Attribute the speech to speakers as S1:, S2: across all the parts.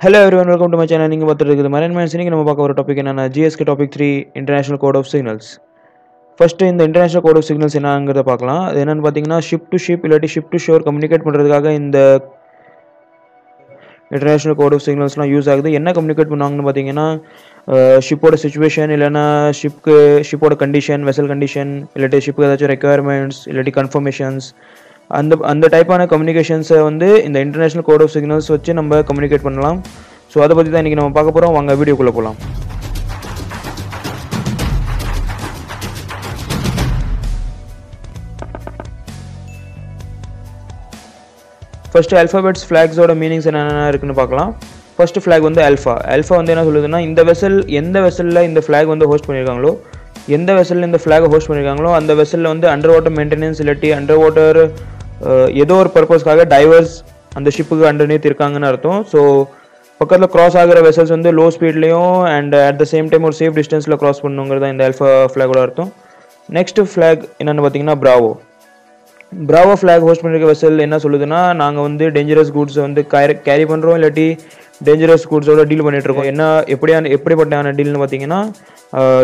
S1: Hello everyone welcome to my channel நீங்கள் பார்த்துட்டு இருக்குது மேன்ஸ் இன்றைக்கி நம்ம பார்க்க ஒரு டாபிக் என்னென்னா GSK topic three international code of signals first இந்த இன்டர்நேஷனல் கோட் ஆஃப் சிக்னல்ஸ் என்னங்கிறத பார்க்கலாம். அது என்னென்னு பார்த்தீங்கன்னா ஷிப் டு ஷிப் இல்லாட்டி ஷிப் டு ஷோர் கம்யூனிகேட் பண்ணுறதுக்காக இந்த இன்டர்நேஷனல் கோட் ஆஃப் சிக்னல்ஸ்லாம் யூஸ் ஆகுது. என்ன கம்யூனிகேட் பண்ணுவாங்கன்னு பார்த்தீங்கன்னா ஷிப்போட சுச்சுவேஷன் இல்லைன்னா ஷிப்க்கு ஷிப்போட கண்டிஷன் வெசல் கண்டிஷன் இல்லாட்டி ஷிப்புக்கு ஏதாச்சும் ரெக்குயர்மெண்ட்ஸ் இல்லாட்டி கன்ஃபர்மேஷன்ஸ் அந்த அந்த டைப்பான கம்யூனிகேஷன்ஸை வந்து இந்த இன்டர்நேஷ்னல் கோட் ஆஃப் சிக்னல்ஸ் வச்சு நம்ம கம்யூனிகேட் பண்ணலாம். ஸோ அதை பற்றி தான் இன்றைக்கி நம்ம பார்க்க போகிறோம் வாங்க வீடியோக்குள்ளே போகலாம் ஃபர்ஸ்ட் அல்ஃபாபெட்ஸ் ஃப்ளாக்ஸோட மீனிங்ஸ் என்னென்ன இருக்குன்னு பார்க்கலாம். ஃபர்ஸ்ட் ஃப்ளாக் வந்து அல்ஃபா அல்ஃபா வந்து என்ன சொல்லுதுன்னா இந்த வெசல் எந்த வெசலில் இந்த ஃப்ளாக் வந்து ஹோஸ்ட் பண்ணியிருக்காங்களோ எந்த வெசலில் இந்த ஃப்ளாகை ஹோஸ்ட் பண்ணியிருக்காங்களோ அந்த வெசலில் வந்து அண்டர் வாட்டர் மெயின்டெனன்ஸ் இல்லாட்டி அண்டர் வாட்டர் ஏதோ ஒரு பர்பஸ்க்காக டைவர்ஸ் அந்த ஷிப்புக்கு அண்டர்நீத் இருக்காங்கன்னு அர்த்தம். ஸோ பக்கத்தில் கிராஸ் ஆகிற வெசல்ஸ் வந்து low ஸ்பீட்லேயும் and at the same time ஒரு சேஃப் டிஸ்டன்ஸில் கிராஸ் பண்ணுங்கிறதா தான் இந்த அல்ஃபா ஃப்ளாகோட அர்த்தம். நெக்ஸ்ட் ஃப்ளாக் என்னென்னு பார்த்தீங்கன்னா பிராவோ பிராவோ ஃப்ளாக் ஹோஸ்ட் பண்ணிருக்க வெசல் என்ன சொல்லுதுன்னா நாங்கள் வந்து டேஞ்சரஸ் கூட்ஸை வந்து கேரி பண்ணுறோம் இல்லாட்டி டேஞ்சரஸ் கூட்ஸோட டீல் பண்ணிட்டு இருக்கோம். என்ன எப்படியான எப்படிப்பட்டான டீல்னு பார்த்தீங்கன்னா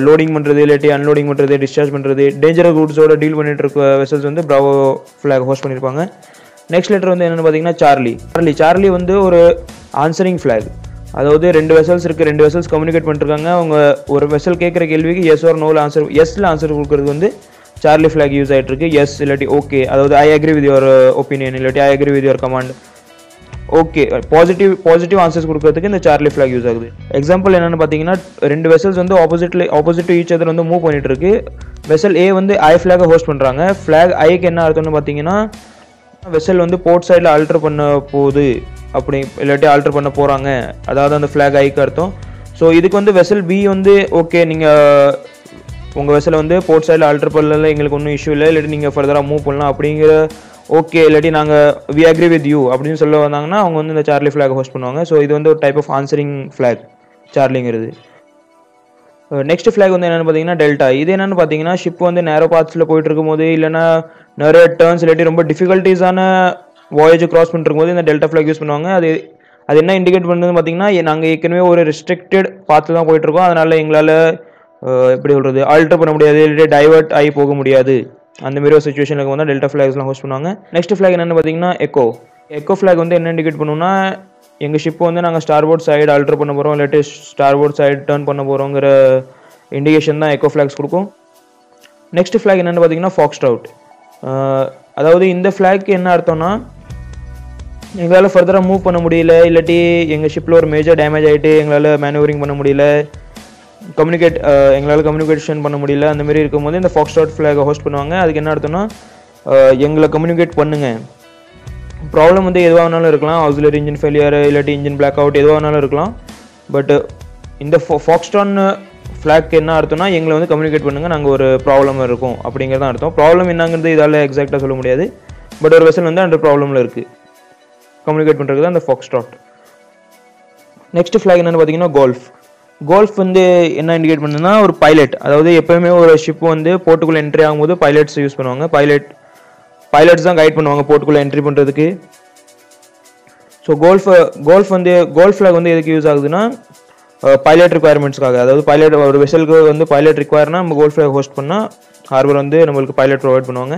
S1: லோடிங் பண்ணுறது இல்லாட்டி அன்லோடிங் பண்ணுறது டிஸ்சார்ஜ் பண்ணுறது டேஞ்சரஸ் கூட்ஸோட டீல் பண்ணிட்டு இருக்க வெசல்ஸ் வந்து ப்ராவோ ஃப்ளாக் ஹோஸ்ட் பண்ணியிருப்பாங்க நெக்ஸ்ட் லெட்டர் வந்து என்னென்னு பார்த்தீங்கன்னா சார்லி சார்லி சார்லி வந்து ஒரு ஆன்சரிங் ஃப்ளாக் அதாவது ரெண்டு வெசல்ஸ் இருக்குது ரெண்டு வெசல்ஸ் கம்யூனிகேட் பண்ணிருக்காங்க. அவங்க ஒரு வெசல் கேட்குற கேள்விக்கு எஸ் ஒரு நோவில் ஆன்சர் எஸ்ல ஆன்சர் கொடுக்குறது வந்து சார்லி ஃப்ளாக் யூஸ் ஆகிட்டு இருக்கு. எஸ் இல்லாட்டி ஓகே அதாவது I agree with your opinion இல்லாட்டி I agree with your command okay positive positive answers கொடுக்கறதுக்கு இந்த சார்லி ஃபிளாக் யூஸ் ஆகுது. எக்ஸாம்பிள் என்னென்னு பார்த்தீங்கன்னா ரெண்டு வெசல்ஸ் வந்து ஆப்போசிட்ல ஆப்போசிட் டு ஈச் அதர் வந்து மூவ் பண்ணிட்டு இருக்கு வெசல் ஏ வந்து ஐ ஃபிளாகை ஹோஸ்ட் பண்ணுறாங்க ஃப்ளாக் ஐக்கு என்ன அர்த்தம்னு பார்த்தீங்கன்னா வெசல் வந்து போர்ட் சைடில் ஆல்டர் பண்ண போகுது. அப்படி இல்லாட்டி ஆல்டர் பண்ண போகிறாங்க அதாவது அந்த ஃப்ளாக் ஐக்கு அர்த்தம். ஸோ இதுக்கு வந்து வெசல் பி வந்து ஓகே நீங்கள் உங்கள் வெசலை வந்து போர்ட் சைடில் ஆல்டர் பண்ணல எங்களுக்கு ஒன்றும் இஷ்யூ இல்லை. இல்லாட்டி நீங்கள் ஃபர்தராக மூவ் பண்ணலாம். அப்படிங்கிற ஓகே இல்லாட்டி நாங்கள் வி அக்ரி வித் யூ அப்படின்னு சொல்ல வந்தாங்கன்னா அவங்க வந்து இந்த சார்லி ஃப்ளாக் ஹோஸ்ட் பண்ணுவாங்க. ஸோ இது வந்து ஒரு டைப் ஆஃப் ஆன்சரிங் ஃப்ளாக் சார்லிங்கிறது நெக்ஸ்ட் ஃப்ளாக் வந்து என்னென்னு பார்த்தீங்கன்னா டெல்டா இது என்னென்னு பார்த்தீங்கன்னா ஷிப் வந்து நேரோ பாத்ஸில் போயிட்டு இருக்கும்போது இல்லைனா நிறைய டேர்ன்ஸ் இல்லாட்டி ரொம்ப டிஃபிகல்ட்டிஸான வாயேஜ் க்ராஸ் பண்ணிட்டு போது இந்த டெல்டா ஃப்ளாக் யூஸ் பண்ணுவாங்க. அது அது என்ன இண்டிகேட் பண்ணுதுன்னு பார்த்தீங்கன்னா நாங்கள் ஏற்கனவே ஒரு ரெஸ்ட்ரிக்டட் பார்த்து தான் போயிட்டுருக்கோம். அதனால் எங்களால் uh, எப்படி சொல்கிறது ஆல்டர் பண்ண முடியாது இல்லாட்டி டைவர்ட் ஆகி போக முடியாது. அந்த மாதிரி ஒரு சுச்சுவேஷனுக்கு வந்து டெல்டா ஃப்ளாக்ஸ்லாம் ஹோஸ்ட் பண்ணுவாங்க. நெக்ஸ்ட் ஃப்ளாக் என்னென்னு பார்த்தீங்கன்னா எக்கோ எக்கோ ஃப்ளாக் வந்து என்ன இண்டிகேட் பண்ணுன்னா எங்கள் ஷிப் வந்து நாங்கள் ஸ்டார் போர்ட் சைடு ஆல்டர் பண்ண போகிறோம் இல்லாட்டி ஸ்டார் போர்ட் சைடு டேர்ன் பண்ண போகிறோங்கிற இண்டிகேஷன் தான் எக்கோ ஃப்ளாக்ஸ் கொடுக்கும். நெக்ஸ்ட் ஃப்ளாக் என்னென்னு பார்த்தீங்கன்னா ஃபாக்ஸ் அவுட் அதாவது இந்த ஃப்ளாக் என்ன அர்த்தம்னா எங்களால் ஃபர்தராக மூவ் பண்ண முடியல இல்லாட்டி எங்கள் ஷிப்பில் ஒரு மேஜர் டேமேஜ் ஆகிட்டு எங்களால் மேனுவரிங் பண்ண முடியல கம்யூனிகேட் எங்களால் கம்யூனிகேஷன் பண்ண முடியல. அந்த மாதிரி இருக்கும்போது இந்த ஃபாக்ஸ் டாட் ஃப்ளாகை ஹோஸ்ட் பண்ணுவாங்க. அதுக்கு என்ன அர்த்தம்னா uh, எங்களை கம்யூனிகேட் பண்ணுங்கள் ப்ராப்ளம் வந்து எதுவாக வேணாலும் இருக்கலாம். ஆக்சிலரி இன்ஜின் ஃபெயிலியர் இல்லாட்டி இன்ஜின் பிளாக் அவுட் எதுவாக வேணாலும் இருக்கலாம். பட் uh, இந்த ஃபாக்ஸ்டான் ஃப்ளாக் என்ன அர்த்தம்னா எங்களை வந்து கம்யூனிகேட் பண்ணுங்கள் நாங்கள் ஒரு ப்ராப்ளம் இருக்கும். அப்படிங்கிறது தான் அர்த்தம். ப்ராப்ளம் என்னங்கிறது இதால் எக்ஸாக்டாக சொல்ல முடியாது. பட் ஒரு வெசல் வந்து அந்த ப்ராப்ளமில் இருக்குது கம்யூனிகேட் பண்ணுறது தான் அந்த ஃபாக்ஸ் டாட் நெக்ஸ்ட் ஃப்ளாக் என்னென்னு பார்த்தீங்கன்னா கோல்ஃப் கோல்ஃப் வந்து என்ன இண்டிகேட் பண்ணுதுன்னா ஒரு பைலட் அதாவது எப்போயுமே ஒரு ஷிப் வந்து போர்ட்டுக்குள்ளே என்ட்ரி ஆகும்போது பைலட்ஸ் யூஸ் பண்ணுவாங்க. பைலட் பைலட்ஸ் தான் கைட் பண்ணுவாங்க போர்ட்டுக்குள்ளே என்ட்ரி பண்ணுறதுக்கு ஸோ கோல்ஃப் கோல்ஃப் வந்து கோல்ஃப் ஃப்ளாக் வந்து எதுக்கு யூஸ் ஆகுதுன்னா பைலட் ரிக்குவயர்மெண்ட்ஸ்க்காக அதாவது பைலட் ஒரு வெசலுக்கு வந்து பைலட் ரிக்குவயர்னா நம்ம கோல்ஃப் ஃப்ளாக் ஹோஸ்ட் பண்ணால் ஹார்பர் வந்து நம்மளுக்கு பைலட் ப்ரொவைட் பண்ணுவாங்க.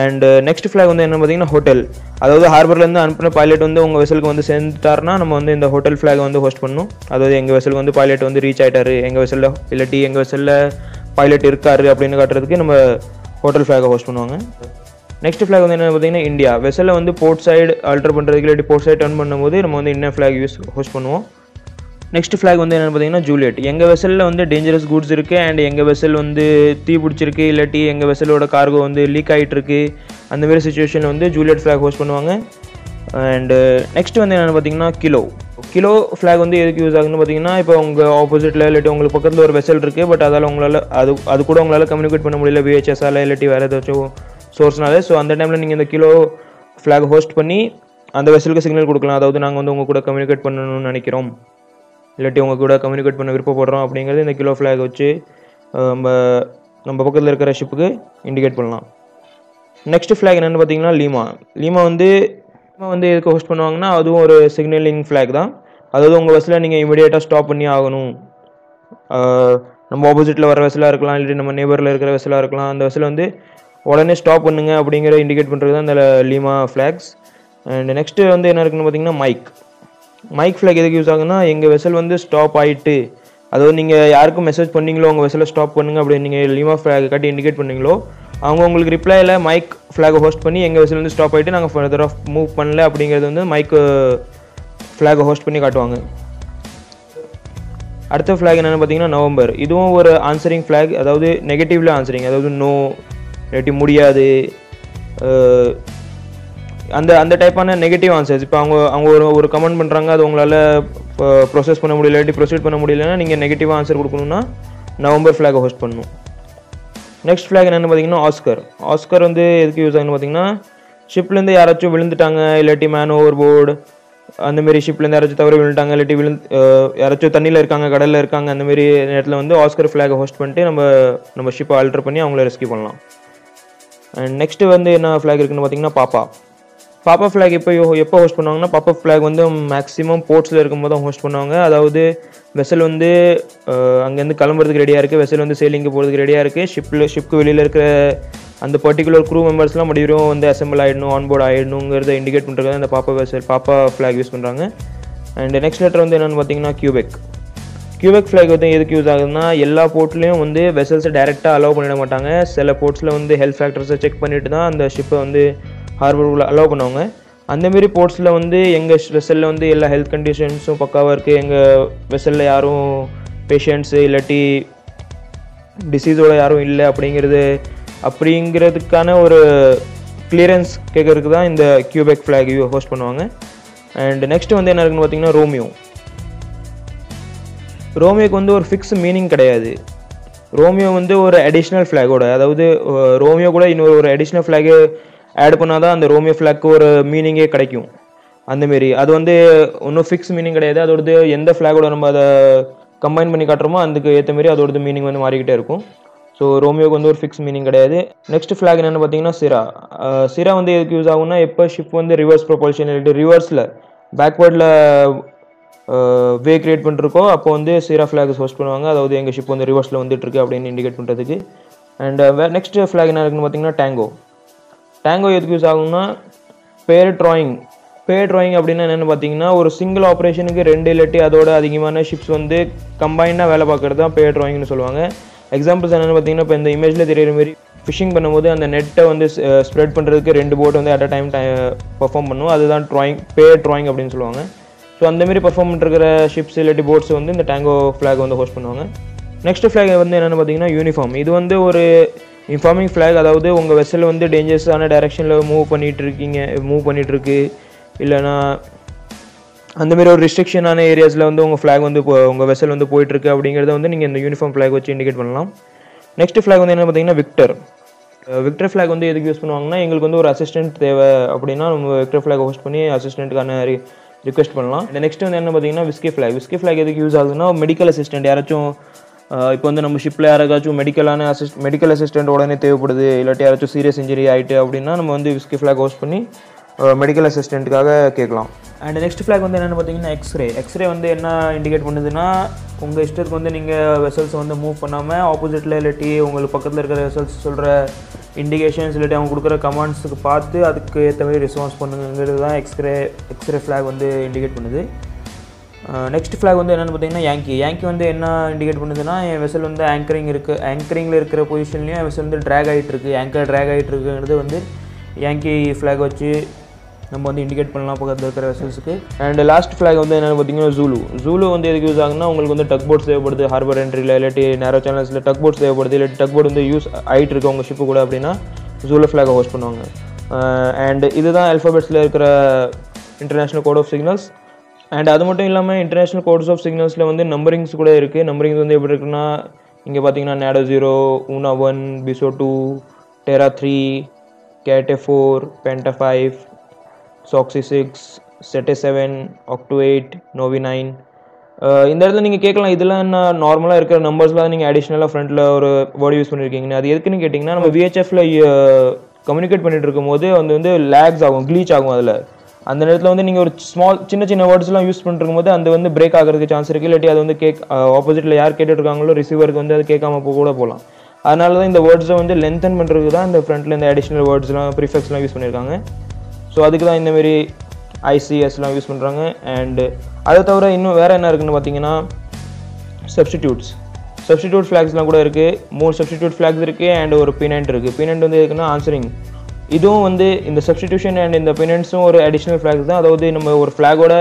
S1: அண்ட் நெக்ஸ்ட் ஃப்ளாக் வந்து என்ன பார்த்தீங்கன்னா ஹோட்டல் அதாவது ஹார்பர்லேருந்து அனுப்பின பைலட் வந்து உங்கள் வெசலுக்கு வந்து சேர்ந்துட்டார்னா நம்ம வந்து இந்த ஹோட்டல் ஃப்ளாக் வந்து ஹோஸ்ட் பண்ணணும். அதாவது எங்கள் வெசலுக்கு வந்து பைலட் வந்து ரீச் ஆகிட்டாரு எங்கள் வெசலில் இல்லாட்டி எங்கள் வெசலில் பைலட் இருக்காரு அப்படின்னு காட்டுறதுக்கு நம்ம ஹோட்டல் ஃப்ளாகை ஹோஸ்ட் பண்ணுவாங்க. நெக்ஸ்ட் ஃப்ளாக் வந்து என்ன பார்த்தீங்கன்னா இந்தியா. வெசலில் வந்து போர்ட் சைடு ஆல்டர் பண்ணுறதுக்கு இல்லாட்டி போர்ட் சைடு டர்ன் பண்ணும்போது நம்ம வந்து இன்னும் ஃப்ளாக் யூஸ் ஹோஸ்ட் பண்ணுவோம். நெக்ஸ்ட் ஃப்ளாக் வந்து என்னென்னு பார்த்தீங்கன்னா ஜூலியட் எங்கள் வெசலில் வந்து டேஞ்சரஸ் கூட்ஸ் இருக்குது அண்ட் எங்கள் வெசல் வந்து தீ பிடிச்சிருக்கு இல்லாட்டி எங்கள் வெசலோட கார்கோ வந்து லீக் ஆகிட்டுருக்கு அந்த மாதிரி சுச்சுவேஷனில் வந்து ஜூலியட் ஃப்ளாக் ஹோஸ்ட் பண்ணுவாங்க. அண்டு நெக்ஸ்ட் uh, வந்து என்னென்னு பார்த்தீங்கன்னா கிலோ கிலோ ஃப்ளாக் வந்து எதுக்கு யூஸ் ஆகுதுன்னு பார்த்தீங்கன்னா இப்போ உங்கள் ஆப்போசிட்டில் இல்லாட்டி உங்களுக்கு பக்கத்தில் ஒரு வெசல் இருக்குது பட் அதால் உங்களால் அது அது கூட உங்களால் கம்யூனிகேட் பண்ண முடியல விஹெச்எஸால் இல்லாட்டி வேறு ஏதாச்சும் சோர்ஸ்னால ஸோ அந்த டைமில் நீங்கள் இந்த கிலோ ஃப்ளாக் ஹோஸ்ட் பண்ணி அந்த வெசலுக்கு சிக்னல் கொடுக்கலாம். அதாவது நாங்கள் வந்து உங்கள் கூட கம்யூனிகேட் பண்ணணும்னு நினைக்கிறோம். இல்லாட்டி உங்கள் கூட கம்யூனிகேட் பண்ண விருப்பப்படுறோம் அப்படிங்கிறது இந்த கிலோ ஃப்ளாக் வச்சு நம்ம நம்ம பக்கத்தில் இருக்கிற ஷிப்புக்கு இண்டிகேட் பண்ணலாம். நெக்ஸ்ட் ஃப்ளாக் என்னென்னு பார்த்தீங்கன்னா லீமா லீமா வந்து லீமா வந்து எதுக்கு ஹோஸ்ட் பண்ணுவாங்கன்னா அதுவும் ஒரு சிக்னலிங் ஃப்ளாக் தான். அதாவது உங்கள் பஸ்ஸில் நீங்கள் இமிடியேட்டாக ஸ்டாப் பண்ணி ஆகணும். நம்ம ஆப்போசிட்டில் வர வெசலாக இருக்கலாம் இல்லாட்டி நம்ம நேபரில் இருக்கிற வெசலாக இருக்கலாம். அந்த வெசலை வந்து உடனே ஸ்டாப் பண்ணுங்க அப்படிங்கிற இண்டிகேட் பண்ணுறது தான் இந்த லீமா ஃப்ளாக்ஸ் அண்ட் நெக்ஸ்ட்டு வந்து என்ன இருக்குன்னு பார்த்தீங்கன்னா மைக் மைக் ஃப்ளாக் எதுக்கு யூஸ் ஆகுதுன்னா எங்கள் வெசல் வந்து ஸ்டாப் ஆகிட்டு அதாவது நீங்கள் யாருக்கும் மெசேஜ் பண்ணீங்களோ உங்கள் வெசலை ஸ்டாப் பண்ணுங்க அப்படின்னு நீங்கள் லீமா ஃப்ளாக் காட்டி இண்டிகேட் பண்ணீங்களோ அவங்க உங்களுக்கு ரிப்ளையில் மைக் ஃப்ளாகை ஹோஸ்ட் பண்ணி எங்கள் வெசல் வந்து ஸ்டாப் ஆகிட்டு நாங்கள் ஃபர்தர் ஆஃப் மூவ் பண்ணல அப்படிங்கிறது வந்து மைக் ஃப்ளாகை ஹோஸ்ட் பண்ணி காட்டுவாங்க. அடுத்த ஃப்ளாக் என்னென்னு பார்த்தீங்கன்னா நவம்பர். இதுவும் ஒரு ஆன்சரிங் ஃப்ளாக் அதாவது நெகட்டிவ்ல ஆன்சரிங் அதாவது நோ இல்லாட்டி முடியாது அந்த அந்த டைப்பான நெகட்டிவ் ஆன்சர்ஸ் இப்போ அவங்க அவங்க ஒரு ஒரு கமெண்ட் பண்ணுறாங்க அது உங்களால் ப்ரொசஸ் பண்ண முடியல இல்லாட்டி ப்ரொசீட் பண்ண முடியலன்னா நீங்கள் நெகட்டிவாக ஆன்சர் கொடுக்கணும்னா நவம்பர் ஃப்ளாகை ஹோஸ்ட் பண்ணணும். நெக்ஸ்ட் ஃப்ளாக் என்னென்னு பார்த்தீங்கன்னா ஆஸ்கர் ஆஸ்கர் வந்து எதுக்கு யூஸ் ஆகுன்னு பார்த்தீங்கன்னா ஷிப்லேருந்து யாராச்சும் விழுந்துட்டாங்க இல்லாட்டி மேன் ஓவர் போர்டு அந்த மாதிரி ஷிப்லேருந்து யாராச்சும் தவறி விழுந்துட்டாங்க இல்லாட்டி விழுந்து யாராச்சும் தண்ணியில் இருக்காங்க கடலில் இருக்காங்க அந்தமாரி நேரத்தில் வந்து ஆஸ்கர் ஃப்ளாகை ஹோஸ்ட் பண்ணிட்டு நம்ம நம்ம ஷிப்பை ஆல்டர் பண்ணி அவங்கள ரெஸ்க்யூ பண்ணலாம். அண்ட் நெக்ஸ்ட்டு வந்து என்ன ஃப்ளாக் இருக்குன்னு பார்த்தீங்கன்னா பாப்பா பாப்பா ஃப்ளாக் எப்போ எப்போ ஹோஸ்ட் பண்ணுவாங்கன்னா பாப்பா ஃப்ளாக் வந்து மேக்ஸிமம் போர்ட்ஸில் இருக்கும்போது தான் ஹோஸ்ட் பண்ணுவாங்க. அதாவது வெசல் வந்து அங்கேருந்து கிளம்புறதுக்கு ரெடியாக இருக்குது வெசல் வந்து சேலிங்க்கு போகிறதுக்கு ரெடியாக இருக்குது ஷிப்பில் ஷிப்க்கு வெளியில் இருக்கிற அந்த பர்டிகுலர் க்ரூ மெம்பர்ஸ்லாம் மறுபடியும் வந்து அசம்பிள் ஆகிடணும் ஆன்போர்ட் ஆகிடணுங்கிறத இண்டிகேட் பண்ணுறது அந்த Papa vessel Papa flag use பண்ணுறாங்க அண்ட் நெக்ஸ்ட் லெட்டர் வந்து என்னென்னு பார்த்தீங்கன்னா கியூபெக் கியூபெக் ஃப்ளாக் வந்து எதுக்கு யூஸ் ஆகுதுன்னா எல்லா போர்ட்லேயும் வந்து வெசல்ஸை டேரெக்டாக அலோவ் பண்ணிட மாட்டாங்க. சில போர்ட்ஸில் வந்து ஹெல்த் ஃபேக்டர்ஸை செக் பண்ணிட்டு தான் அந்த ஷிப்பை வந்து ஹார்பர் அலோவ் பண்ணுவாங்க. அந்தமாரி போர்ட்ஸில் வந்து எங்கள் வெசலில் வந்து எல்லா ஹெல்த் கண்டிஷன்ஸும் பக்காவாக இருக்குது எங்கள் வெசலில் யாரும் பேஷண்ட்ஸு இல்லாட்டி டிசீஸோட யாரும் இல்லை அப்படிங்கிறது அப்படிங்கிறதுக்கான ஒரு கிளியரன்ஸ் கேட்கறதுக்கு தான் இந்த கியூபெக் ஃப்ளாக் ஹோஸ்ட் பண்ணுவாங்க. அண்ட் நெக்ஸ்ட் வந்து என்ன இருக்குன்னு பார்த்தீங்கன்னா ரோமியோ ரோமியோக்கு வந்து ஒரு ஃபிக்ஸ் மீனிங் கிடையாது. ரோமியோ வந்து ஒரு அடிஷ்னல் ஃப்ளாகோட அதாவது ரோமியோ கூட இன்னொரு ஒரு அடிஷ்னல் ஃப்ளாகு ஆட் பண்ணால் தான் அந்த ரோமியோ ஃப்ளாக்கு ஒரு மீனிங்கே கிடைக்கும். அந்தமாரி அது வந்து ஒன்றும் ஃபிக்ஸ் மீனிங் கிடையாது. அதோடது எந்த ஃப்ளாகோட நம்ம அதை கம்பைன் பண்ணி காட்டுறோமோ அதுக்கு ஏற்ற மாரி அதோடது மீனிங் வந்து மாறிக்கிட்டே இருக்கும். ஸோ ரோமியோக்கு வந்து ஒரு ஃபிக்ஸ் மீனிங் கிடையாது. நெக்ஸ்ட் ஃப்ளாக் என்னென்னு பார்த்தீங்கன்னா சிரா. சிரா வந்து எதுக்கு யூஸ் ஆகும்னா எப்போ ஷிப் வந்து ரிவர்ஸ் ப்ரொபல்ஷன் இல்லாட்டி ரிவர்ஸில் பேக்வேர்டில் வே கிரியேட் பண்ணிருக்கோம் அப்போ வந்து சீரா ஃப்ளாக் ஹோஸ்ட் பண்ணுவாங்க. அதாவது எங்கள் ஷிப் வந்து ரிவர்ஸில் வந்துட்டு இருக்கு அப்படின்னு இண்டிகேட் பண்ணுறதுக்கு அண்ட் நெக்ஸ்ட் ஃப்ளாக் என்ன இருக்குன்னு பார்த்தீங்கன்னா டேங்கோ டேங்கோ எதுக்கு யூஸ் ஆகும்னா பேர் ட்ராயிங் பேர் ட்ராயிங் அப்படின்னா என்னென்னு பார்த்தீங்கன்னா ஒரு சிங்கிள் ஆப்ரேஷனுக்கு ரெண்டு இல்லாட்டி அதோட அதிகமான ஷிப்ஸ் வந்து கம்பைனாக வேலை பார்க்குறது தான் பேர் ட்ராயிங்னு சொல்லுவாங்க. எக்ஸாம்பிள்ஸ் என்னென்னு பார்த்தீங்கன்னா இப்போ இந்த இமேஜில் தெரியுற மாதிரி ஃபிஷிங் பண்ணும்போது அந்த நெட்டை வந்து ஸ்ப்ரெட் பண்ணுறதுக்கு ரெண்டு போட் வந்து அட் அ டைம் பர்ஃபார்ம் பண்ணுவோம் அதுதான் ட்ராயிங் பேர் ட்ராயிங் அப்படின்னு சொல்லுவாங்க. ஸோ அந்தமாரி பர்ஃபார்ம் பண்ணிருக்கிற ஷிப்ஸ் இல்லாட்டி போட்ஸ் வந்து இந்த டேங்கோ ஃப்ளாக் வந்து ஹோஸ்ட் பண்ணுவாங்க. நெக்ஸ்ட் ஃப்ளாக் வந்து என்னென்னு பார்த்தீங்கன்னா யூனிஃபார்ம் இது வந்து ஒரு இன்ஃபார்மிங் ஃப்ளாக் அதாவது உங்கள் வெசல் வந்து டேஞ்சரஸான டைரெக்ஷனில் மூவ் பண்ணிகிட்டு இருக்கீங்க மூவ் பண்ணிகிட்ருக்கு இல்லைனா இல்லைன்னா ஒரு ரிஸ்ட்ரிக்ஷனான ஏரியாஸில் வந்து உங்கள் ஃப்ளாக் வந்து இப்போ உங்கள் வெசல் வந்து போயிட்டுருக்கு அப்படிங்கிறத வந்து நீங்கள் இந்த யூனிஃபார்ம் ஃப்ளாக் வச்சு இண்டிகேட் பண்ணலாம். நெக்ஸ்ட் ஃப்ளாக் வந்து என்ன பார்த்தீங்கன்னா விக்டர் விக்டர் ஃப்ளாக் வந்து எதுக்கு யூஸ் பண்ணுவாங்கன்னா எங்களுக்கு வந்து ஒரு அசிஸ்டன்ட் தேவை அப்படின்னா நம்ம விக்டர் ஃப்ளாக் ஹோஸ்ட் பண்ணி அசிஸ்டண்ட்டுக்கான ரிக்வெஸ்ட் பண்ணலாம். நெக்ஸ்ட் வந்து என்ன பார்த்தீங்கன்னா விஸ்கி ஃப்ளாக் விஸ்கி ஃப்ளாக் எதுக்கு யூஸ் ஆகுதுன்னா மெடிக்கல் அசிஸ்டன்ட் யாராச்சும் இப்போ வந்து நம்ம ஷிப்பில் யாராச்சும் மெடிக்கலான அசிஸ்ட் மெடிக்கல் அசிஸ்டன்ட் உடனே தேவைப்படுது இல்லாட்டி யாராச்சும் சீரியஸ் இன்ஜுரி ஆகிட்டு அப்படின்னா நம்ம வந்து விஸ்கி ஃப்ளாக் ஹோஸ்ட் பண்ணி மெடிக்கல் அசிஸ்டண்ட்டுக்காக கேட்கலாம். அண்ட் நெக்ஸ்ட் ஃப்ளாக் வந்து என்னென்னு பார்த்தீங்கன்னா எக்ஸ்ரே எக்ஸ்ரே வந்து என்ன இண்டிகேட் பண்ணுதுன்னா உங்கள் இஷ்டத்துக்கு வந்து நீங்கள் வெசல்ஸ் வந்து மூவ் பண்ணாமல் ஆப்போசிட்டில் இல்லாட்டி உங்களுக்கு பக்கத்தில் இருக்கிற வெசல்ஸ் சொல்கிற இண்டிகேஷன்ஸ் இல்லாட்டி அவங்க கொடுக்குற கமாண்ட்ஸுக்கு பார்த்து அதுக்கு ஏற்ற மாதிரி ரெஸ்பான்ஸ் பண்ணுங்கிறது தான் எக்ஸ்ரே எக்ஸ்ரே ஃப்ளாக் வந்து இண்டிகேட் பண்ணுது. நெக்ஸ்ட் ஃப்ளாக் வந்து என்னென்னு பார்த்தீங்கன்னா யாங்கி யாங்கி வந்து என்ன இண்டிகேட் பண்ணுதுன்னா என் வெசல் வந்து ஆங்கரிங் இருக்குது ஆங்கரிங்கில் இருக்கிற பொசிஷன்லையும் என் வெசல் வந்து ட்ராக் ஆகிட்டு இருக்குது ஆங்கர் ட்ராக் ஆகிட்டு இருக்குங்கிறது வந்து யாங்கி ஃப்ளாக் வச்சு நம்ம வந்து இண்டிகேட் பண்ணலாம் பக்கத்தில் இருக்கிற வெசல்ஸுக்கு அண்ட் லாஸ்ட் ஃப்ளாக் வந்து என்னென்னு பார்த்தீங்கன்னா ஜூலு ஜூலு வந்து எதுக்கு யூஸ் ஆகுன்னா உங்களுக்கு வந்து டக் போட்ஸ் தேவைப்படுது. ஹார்பர் என்ட்ரியில் இல்லாட்டி நேரோ சேனல்ஸில் டக் போட்ஸ் தேவைப்படுது. இல்லாட்டி டக் போட் வந்து யூஸ் ஆகிட்டு இருக்கு உங்கள் ஷிப்பு கூட அப்படின்னா ஜூலு ஃப்ளாகை ஹோஸ்ட் பண்ணுவாங்க. அண்ட் இதுதான் அல்ஃபாபெட்ஸில் இருக்கிற international code of signals and அது மட்டும் இல்லாமல் இன்டர்நேஷ்னல் கோட்ஸ் ஆஃப் சிக்னல்ஸில் வந்து நம்பரிங்ஸ் கூட இருக்குது நம்பரிங்ஸ் வந்து எப்படி இருக்குன்னா இங்கே பார்த்தீங்கன்னா nadazero unaone bissotwo terrathree kartefour pantafive soxisix setteseven oktoeight novenine இந்த இடத்துல நீங்கள் கேட்கலாம் இதெல்லாம் என்ன நார்மலாக இருக்கிற நம்பர்ஸ்லாம் நீங்கள் அடிஷ்னலாக ஃப்ரண்ட்டில் ஒரு வேர்டு யூஸ் பண்ணியிருக்கீங்க அது எதுக்குன்னு கேட்டிங்கன்னா நம்ம விஹெச்எஃப்ல கம்யூனிகேட் uh, பண்ணிட்டு இருக்கும்போது வந்து வந்து லேக்ஸ் ஆகும் க்ளீச் ஆகும் அதில். அந்த நேரத்தில் வந்து நீங்கள் ஒரு ஸ்மால் சின்ன சின்ன வேர்ட்ஸ்லாம் யூஸ் பண்ணிருக்கும் போது அந்த வந்து பிரேக் ஆகிறதுக்கு சான்ஸ் இருக்குது இல்லாட்டி அது வந்து கேக் ஆப்போசிட்டில் யார் கேட்டுட்டு இருக்காங்களோ ரிசீவருக்கு வந்து அது கேட்காம போக கூட போகலாம் அதனால தான் இந்த வேர்ட்ஸை வந்து லென்த்தன் பண்ணுறதுக்கு தான் இந்த ஃப்ரண்ட்டில் இந்த அடிஷ்னல் வேர்ட்ஸ்லாம் ப்ரிஃபெக்ஸ்லாம் யூஸ் பண்ணியிருக்காங்க. ஸோ அதுக்கு தான் இந்தமாரி ஐசிஎஸ்லாம் யூஸ் பண்ணுறாங்க அண்டு அதை தவிர இன்னும் வேறு என்ன இருக்குன்னு பார்த்தீங்கன்னா சப்ஸ்டிடியூட்ஸ் சப்ஸ்டிடியூட் ஃப்ளாக்ஸ்லாம் கூட இருக்குது மூணு சப்ஸ்டிடியூட் ஃப்ளாக்ஸ் இருக்குது அண்ட் ஒரு பினண்ட் இருக்குது பினண்ட் வந்து எதுக்குன்னா ஆன்சரிங் இதுவும் வந்து இந்த சப்ஸ்டிடியூஷன் அண்ட் இந்த பெனன்ஸும் ஒரு அடிஷ்னல் ஃப்ளாக்ஸ் தான். அதாவது நம்ம ஒரு ஃப்ளாகோட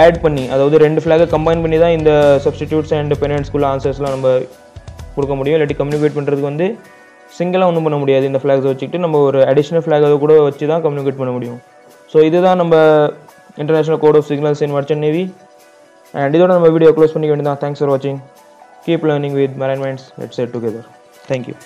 S1: ஆட் பண்ணி அதாவது ரெண்டு ஃப்ளாகை கம்பைன் பண்ணி தான் இந்த சப்ஸ்டிடியூட்ஸ் அண்ட் பினண்ட்ஸ்குள்ள ஆன்சர்ஸ்லாம் நம்ம கொடுக்க முடியும். இல்லாட்டி கம்யூனிகேட் பண்ணுறதுக்கு வந்து சிங்கிளாக ஒன்றும் பண்ண முடியாது. இந்த ஃப்ளாக்ஸை வச்சுக்கிட்டு நம்ம ஒரு அடிஷ்னல் ஃப்ளாக் அதை கூட வச்சு தான் கம்யூனிகேட் பண்ண முடியும். ஸோ இதுதான் நம்ம international code of signals in merchant navy and இதோட நம்ம வீடியோ க்ளோஸ் பண்ணிக்க வேண்டியதான் தேங்க்ஸ் ஃபார் வாட்சிங் keep learning with marine minds let's set together thank you